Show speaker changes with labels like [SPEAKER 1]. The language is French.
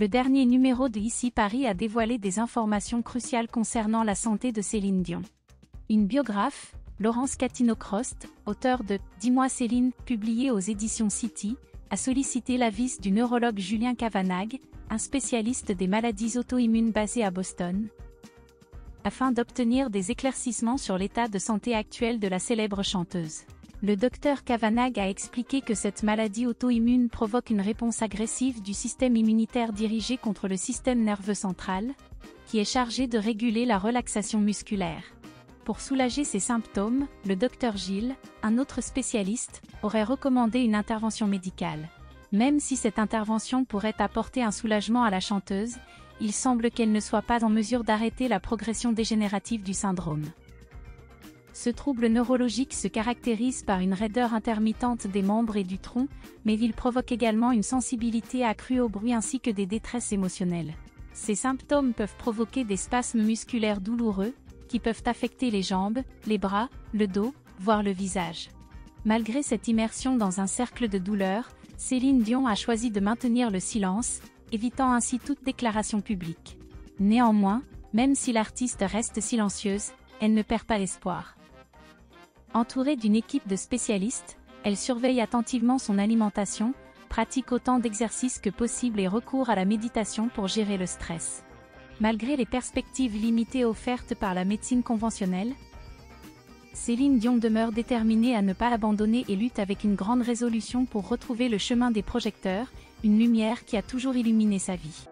[SPEAKER 1] Le dernier numéro de Ici Paris a dévoilé des informations cruciales concernant la santé de Céline Dion. Une biographe, Laurence Catino-Crost, auteur de Dis-moi Céline, publié aux éditions City, a sollicité l'avis du neurologue Julien Cavanagh, un spécialiste des maladies auto-immunes basé à Boston, afin d'obtenir des éclaircissements sur l'état de santé actuel de la célèbre chanteuse. Le docteur Kavanagh a expliqué que cette maladie auto-immune provoque une réponse agressive du système immunitaire dirigé contre le système nerveux central, qui est chargé de réguler la relaxation musculaire. Pour soulager ces symptômes, le docteur Gilles, un autre spécialiste, aurait recommandé une intervention médicale. Même si cette intervention pourrait apporter un soulagement à la chanteuse, il semble qu'elle ne soit pas en mesure d'arrêter la progression dégénérative du syndrome. Ce trouble neurologique se caractérise par une raideur intermittente des membres et du tronc, mais il provoque également une sensibilité accrue au bruit ainsi que des détresses émotionnelles. Ces symptômes peuvent provoquer des spasmes musculaires douloureux, qui peuvent affecter les jambes, les bras, le dos, voire le visage. Malgré cette immersion dans un cercle de douleur, Céline Dion a choisi de maintenir le silence, évitant ainsi toute déclaration publique. Néanmoins, même si l'artiste reste silencieuse, elle ne perd pas l'espoir. Entourée d'une équipe de spécialistes, elle surveille attentivement son alimentation, pratique autant d'exercices que possible et recourt à la méditation pour gérer le stress. Malgré les perspectives limitées offertes par la médecine conventionnelle, Céline Dion demeure déterminée à ne pas abandonner et lutte avec une grande résolution pour retrouver le chemin des projecteurs, une lumière qui a toujours illuminé sa vie.